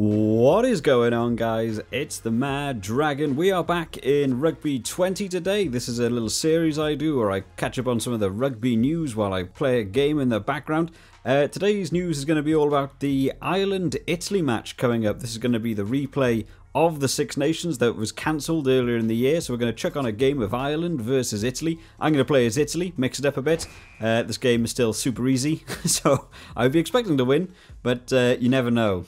What is going on guys? It's the Mad Dragon. We are back in Rugby 20 today. This is a little series I do where I catch up on some of the rugby news while I play a game in the background. Uh, today's news is going to be all about the Ireland-Italy match coming up. This is going to be the replay of the Six Nations that was cancelled earlier in the year. So we're going to chuck on a game of Ireland versus Italy. I'm going to play as Italy, mix it up a bit. Uh, this game is still super easy, so I'd be expecting to win, but uh, you never know.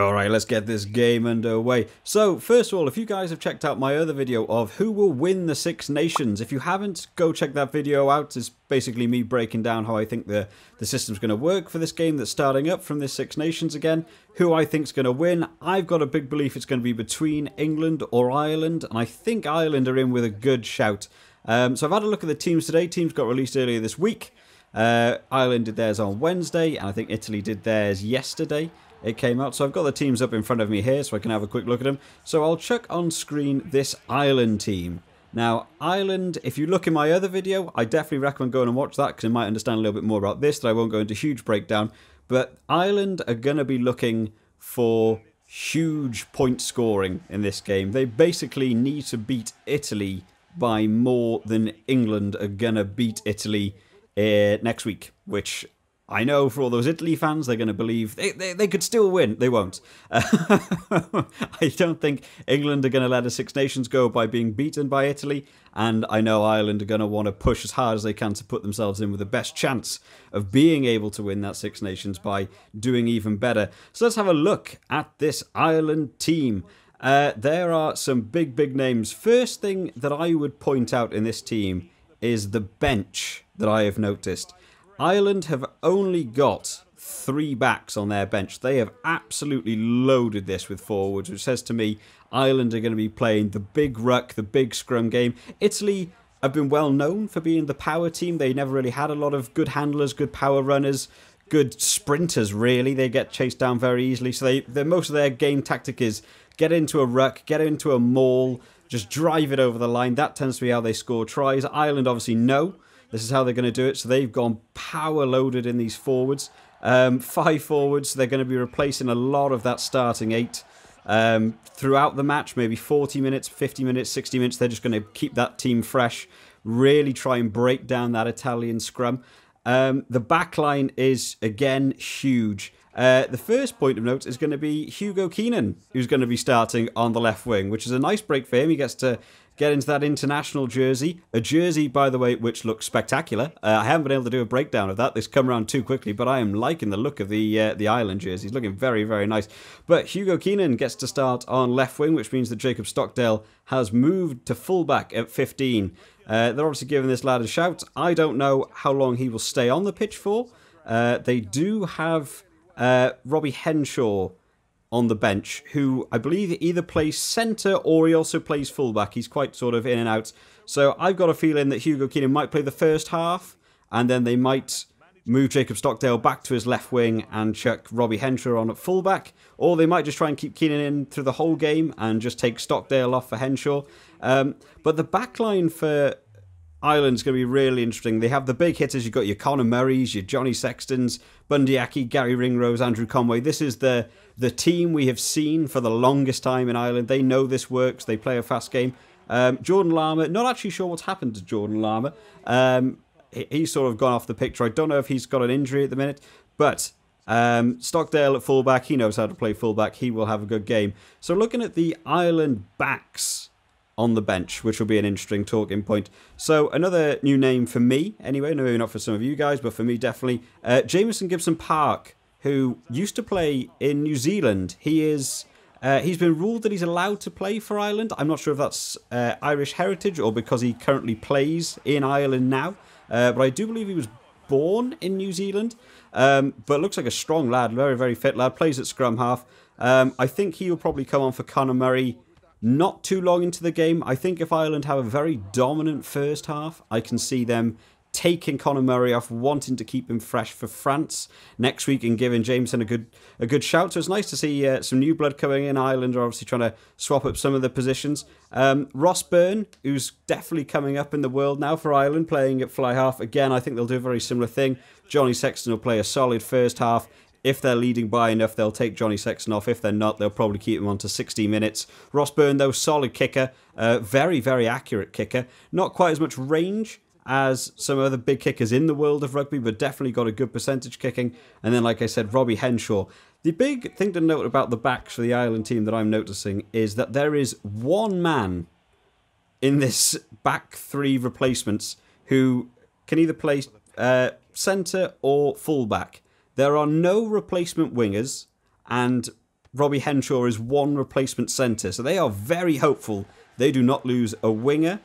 Alright, let's get this game underway. So, first of all, if you guys have checked out my other video of who will win the Six Nations, if you haven't, go check that video out. It's basically me breaking down how I think the, the system's going to work for this game that's starting up from this Six Nations again, who I think's going to win. I've got a big belief it's going to be between England or Ireland, and I think Ireland are in with a good shout. Um, so I've had a look at the teams today. Teams got released earlier this week. Uh, Ireland did theirs on Wednesday, and I think Italy did theirs yesterday it came out. So I've got the teams up in front of me here so I can have a quick look at them. So I'll chuck on screen this Ireland team. Now, Ireland, if you look in my other video, I definitely recommend going and watch that because you might understand a little bit more about this that I won't go into huge breakdown. But Ireland are going to be looking for huge point scoring in this game. They basically need to beat Italy by more than England are going to beat Italy uh, next week, which I know for all those Italy fans, they're going to believe they, they, they could still win. They won't. I don't think England are going to let a Six Nations go by being beaten by Italy. And I know Ireland are going to want to push as hard as they can to put themselves in with the best chance of being able to win that Six Nations by doing even better. So let's have a look at this Ireland team. Uh, there are some big, big names. First thing that I would point out in this team is the bench that I have noticed. Ireland have only got three backs on their bench. They have absolutely loaded this with forwards, which says to me Ireland are going to be playing the big ruck, the big scrum game. Italy have been well known for being the power team. They never really had a lot of good handlers, good power runners, good sprinters, really. They get chased down very easily. So they, most of their game tactic is get into a ruck, get into a maul, just drive it over the line. That tends to be how they score tries. Ireland obviously know this is how they're going to do it. So they've gone power loaded in these forwards. Um, five forwards. They're going to be replacing a lot of that starting eight um, throughout the match. Maybe 40 minutes, 50 minutes, 60 minutes. They're just going to keep that team fresh. Really try and break down that Italian scrum. Um, the back line is again huge. Uh, the first point of note is going to be Hugo Keenan, who's going to be starting on the left wing, which is a nice break for him. He gets to get into that international jersey. A jersey, by the way, which looks spectacular. Uh, I haven't been able to do a breakdown of that. This come around too quickly, but I am liking the look of the uh, the Ireland jersey. Looking very, very nice. But Hugo Keenan gets to start on left wing, which means that Jacob Stockdale has moved to fullback at 15. Uh, they're obviously giving this lad a shout. I don't know how long he will stay on the pitch for. Uh, they do have uh, Robbie Henshaw on the bench, who I believe either plays centre or he also plays fullback. He's quite sort of in and out. So I've got a feeling that Hugo Keenan might play the first half, and then they might move Jacob Stockdale back to his left wing and chuck Robbie Henshaw on at fullback, or they might just try and keep Keenan in through the whole game and just take Stockdale off for Henshaw. Um, but the backline for Ireland's going to be really interesting. They have the big hitters. You've got your Conor Murrays, your Johnny Sextons, Bundee Aki, Garry Ringrose, Andrew Conway. This is the the team we have seen for the longest time in Ireland. They know this works. They play a fast game. Um, Jordan Larmour, not actually sure what's happened to Jordan Larmour. Um, he, he's sort of gone off the picture. I don't know if he's got an injury at the minute, but um, Stockdale at fullback, he knows how to play fullback. He will have a good game. So looking at the Ireland backs on the bench, which will be an interesting talking point. So another new name for me, anyway, maybe not for some of you guys, but for me definitely, uh, Jamison Gibson-Park who used to play in New Zealand. He is. Uh, he's been ruled that he's allowed to play for Ireland. I'm not sure if that's uh, Irish heritage or because he currently plays in Ireland now. Uh, but I do believe he was born in New Zealand. Um, but looks like a strong lad, very, very fit lad. Plays at scrum half. Um, I think he will probably come on for Conor Murray not too long into the game. I think if Ireland have a very dominant first half, I can see them taking Conor Murray off, wanting to keep him fresh for France next week, and giving Jamison a good a good shout. So it's nice to see uh, some new blood coming in. Ireland are obviously trying to swap up some of the positions. Um, Ross Byrne, who's definitely coming up in the world now for Ireland, playing at fly half again. I think they'll do a very similar thing. Johnny Sexton will play a solid first half. If they're leading by enough, they'll take Johnny Sexton off. If they're not, they'll probably keep him on to 60 minutes. Ross Byrne, though, solid kicker, uh, very, very accurate kicker. Not quite as much range as some other big kickers in the world of rugby, but definitely got a good percentage kicking. And then, like I said, Robbie Henshaw. The big thing to note about the backs for the Ireland team that I'm noticing is that there is one man in this back three replacements who can either play uh, centre or fullback. There are no replacement wingers, and Robbie Henshaw is one replacement centre. So they are very hopeful they do not lose a winger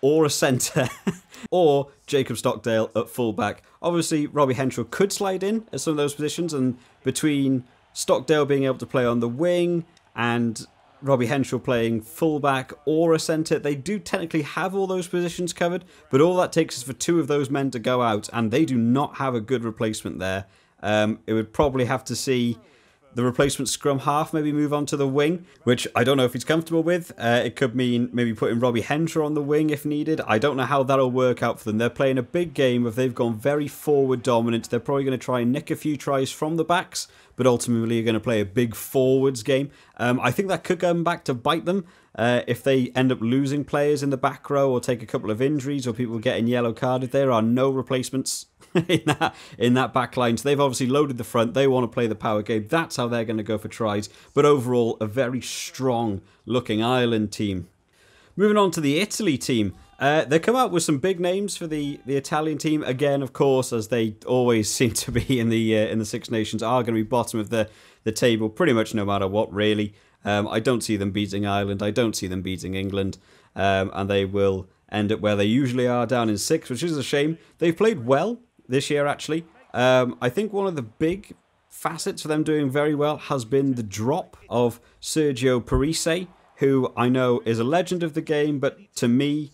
or a centre or Jacob Stockdale at fullback. Obviously, Robbie Henshaw could slide in at some of those positions, and between Stockdale being able to play on the wing and Robbie Henshaw playing fullback or a centre. They do technically have all those positions covered, but all that takes is for two of those men to go out, and they do not have a good replacement there. Um, it would probably have to see the replacement scrum half maybe move on to the wing, which I don't know if he's comfortable with. Uh, it could mean maybe putting Robbie Henshaw on the wing if needed. I don't know how that'll work out for them. They're playing a big game. If they've gone very forward dominant, they're probably going to try and nick a few tries from the backs, but ultimately are going to play a big forwards game. Um, I think that could come back to bite them. Uh, if they end up losing players in the back row or take a couple of injuries or people getting yellow carded, there are no replacements in that in that back line. So they've obviously loaded the front. They want to play the power game. That's how they're going to go for tries. But overall, a very strong looking Ireland team. Moving on to the Italy team. Uh, they come out with some big names for the, the Italian team again, of course, as they always seem to be in the uh, in the Six Nations, are going to be bottom of the the table pretty much no matter what. Really, um, I don't see them beating Ireland. I don't see them beating England, um, and they will end up where they usually are, down in six, which is a shame. They've played well this year, actually. Um, I think one of the big facets for them doing very well has been the drop of Sergio Parisse, who I know is a legend of the game, but to me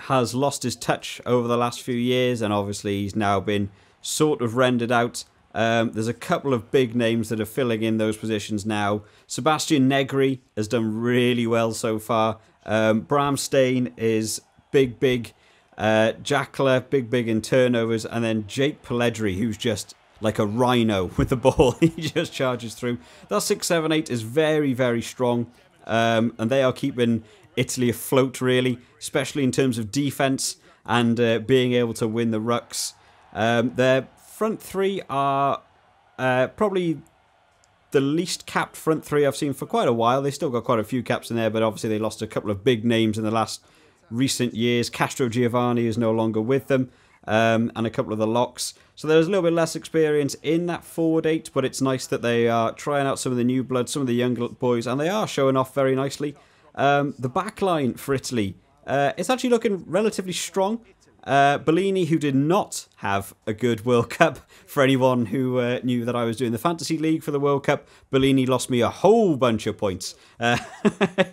has lost his touch over the last few years, and obviously he's now been sort of rendered out. Um, there's a couple of big names that are filling in those positions now. Sebastian Negri has done really well so far. Um, Braam Steyn is big, big uh, Jackler, big, big in turnovers, and then Jake Polledri, who's just like a rhino with the ball. he just charges through. That 6 7 8 is very, very strong, um, and they are keeping Italy afloat, really, especially in terms of defense and uh, being able to win the rucks. Um, their front three are uh, probably the least capped front three I've seen for quite a while. They still got quite a few caps in there, but obviously they lost a couple of big names in the last recent years. Castrogiovanni is no longer with them, um, and a couple of the locks. So there's a little bit less experience in that forward eight, but it's nice that they are trying out some of the new blood, some of the young boys, and they are showing off very nicely. Um, the back line for Italy, uh, it's actually looking relatively strong. Uh, Bellini, who did not have a good World Cup, for anyone who uh, knew that I was doing the Fantasy League for the World Cup, Bellini lost me a whole bunch of points. Uh,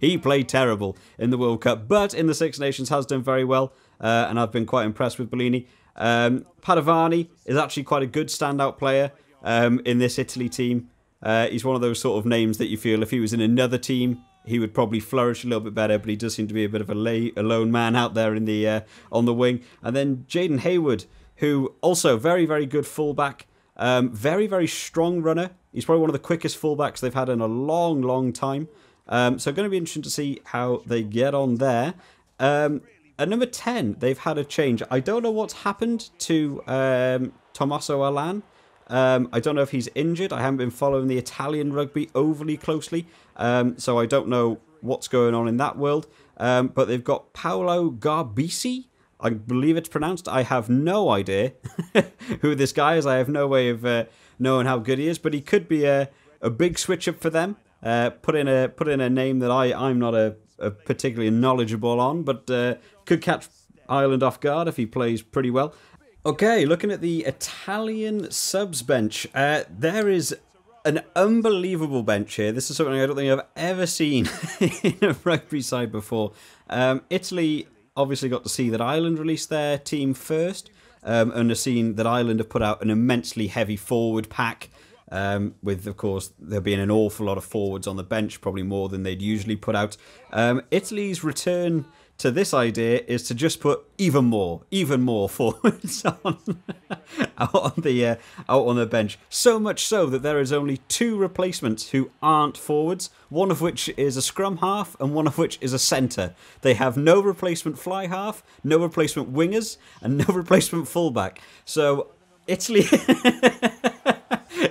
he played terrible in the World Cup, but in the Six Nations has done very well, uh, and I've been quite impressed with Bellini. Um, Padovani is actually quite a good standout player um, in this Italy team. Uh, he's one of those sort of names that you feel if he was in another team, he would probably flourish a little bit better, but he does seem to be a bit of a, lay, a lone man out there in the uh, on the wing. And then Jayden Hayward, who also very very good fullback, um, very very strong runner. He's probably one of the quickest fullbacks they've had in a long long time. Um, so going to be interesting to see how they get on there. Um, at number 10, they've had a change. I don't know what's happened to um, Tommaso Allan. Um, I don't know if he's injured. I haven't been following the Italian rugby overly closely, um, so I don't know what's going on in that world. Um, but they've got Paolo Garbisi. I believe it's pronounced. I have no idea who this guy is. I have no way of uh, knowing how good he is, but he could be a, a big switch up for them. Uh, put in a put in a name that I I'm not a, a particularly knowledgeable on, but uh, could catch Ireland off guard if he plays pretty well. Okay, looking at the Italian subs bench, uh, there is an unbelievable bench here. This is something I don't think I've ever seen in a rugby side before. Um, Italy obviously got to see that Ireland released their team first, um, and have seen that Ireland have put out an immensely heavy forward pack. Um, with, of course, there being an awful lot of forwards on the bench, probably more than they'd usually put out. Um, Italy's return to this idea is to just put even more, even more forwards on out on the uh, out on the bench. So much so that there is only two replacements who aren't forwards. One of which is a scrum half, and one of which is a centre. They have no replacement fly half, no replacement wingers, and no replacement fullback. So Italy.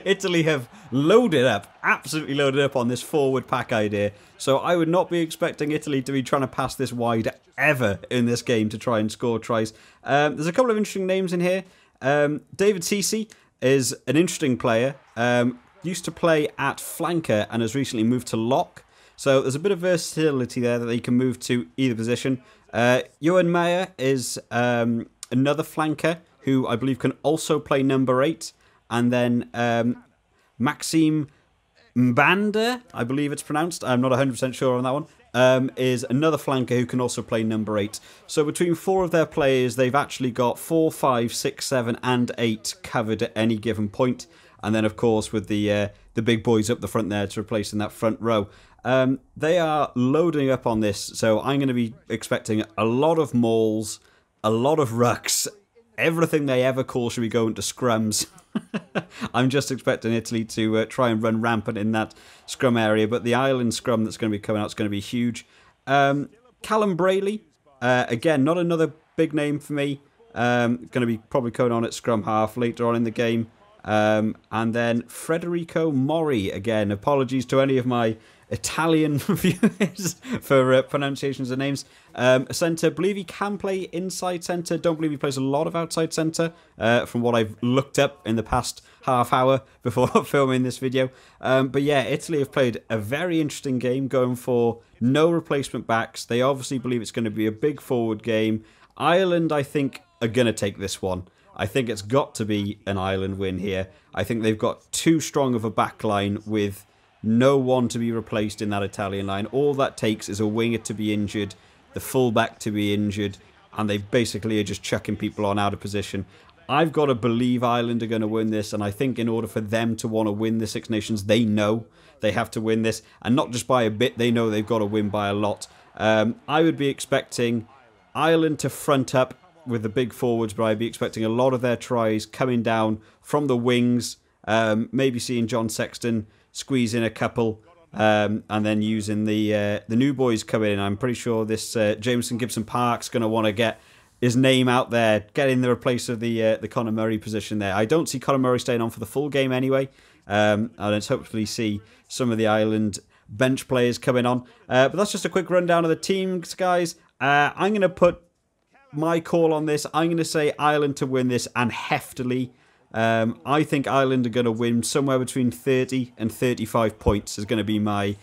Italy have loaded up, absolutely loaded up on this forward pack idea. So I would not be expecting Italy to be trying to pass this wide ever in this game to try and score tries. Um, there's a couple of interesting names in here. Um, David Sisi is an interesting player. Um, used to play at flanker and has recently moved to lock. So there's a bit of versatility there that he can move to either position. Uh, Johan Meyer is um, another flanker who I believe can also play number eight. And then um, Maxime Mbanda, I believe it's pronounced. I'm not 100% sure on that one. Um, is another flanker who can also play number eight. So between four of their players, they've actually got four, five, six, seven, and eight covered at any given point. And then, of course, with the uh, the big boys up the front there to replace in that front row. Um, they are loading up on this, so I'm going to be expecting a lot of mauls, a lot of rucks, everything they ever call should be going to scrums. I'm just expecting Italy to uh, try and run rampant in that scrum area, but the Ireland scrum that's going to be coming out is going to be huge. Um, Callum Braley, uh, again, not another big name for me. Um, going to be probably coming on at scrum half later on in the game. Um, and then Federico Mori, again, apologies to any of my Italian viewers for uh, pronunciations of names. Um, centre, believe he can play inside centre. Don't believe he plays a lot of outside centre, uh, from what I've looked up in the past half hour before filming this video. Um, but yeah, Italy have played a very interesting game, going for no replacement backs. They obviously believe it's going to be a big forward game. Ireland, I think, are going to take this one. I think it's got to be an Ireland win here. I think they've got too strong of a backline with no one to be replaced in that Italian line. All that takes is a winger to be injured, the fullback to be injured, and they basically are just chucking people on out of position. I've got to believe Ireland are going to win this, and I think in order for them to want to win the Six Nations, they know they have to win this, and not just by a bit, they know they've got to win by a lot. Um, I would be expecting Ireland to front up with the big forwards, but I'd be expecting a lot of their tries coming down from the wings, um, maybe seeing John Sexton squeeze in a couple, um, and then using the uh, the new boys coming in. I'm pretty sure this uh, Jamison Gibson-Park's going to want to get his name out there, get in the replace of the uh, the Conor Murray position there. I don't see Conor Murray staying on for the full game anyway. Um, and let's hopefully see some of the Ireland bench players coming on. Uh, but that's just a quick rundown of the teams, guys. Uh, I'm going to put my call on this. I'm going to say Ireland to win this and heftily. Um, I think Ireland are going to win somewhere between 30 and 35 points, is going to be my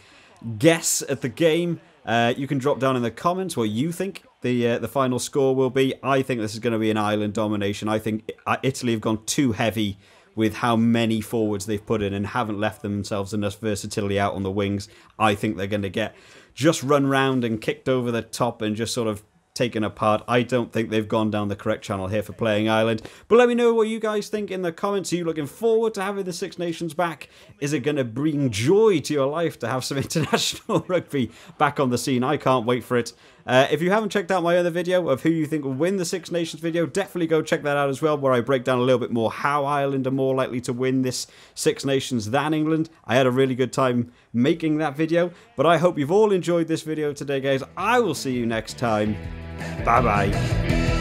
guess at the game. Uh, you can drop down in the comments what you think the uh, the final score will be. I think this is going to be an Ireland domination. I think uh, Italy have gone too heavy with how many forwards they've put in and haven't left themselves enough versatility out on the wings. I think they're going to get just run round and kicked over the top and just sort of taken apart. I don't think they've gone down the correct channel here for playing Ireland. But let me know what you guys think in the comments. Are you looking forward to having the Six Nations back? Is it going to bring joy to your life to have some international rugby back on the scene? I can't wait for it. Uh, if you haven't checked out my other video of who you think will win the Six Nations video, definitely go check that out as well, where I break down a little bit more how Ireland are more likely to win this Six Nations than England. I had a really good time making that video, but I hope you've all enjoyed this video today, guys. I will see you next time. Bye bye.